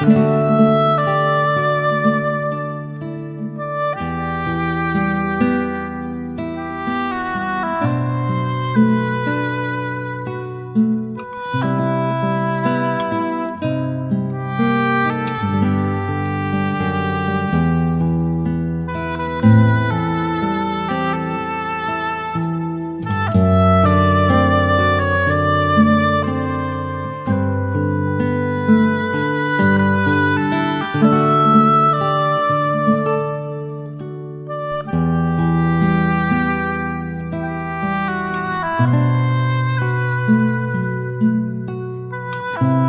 Bye. Bye.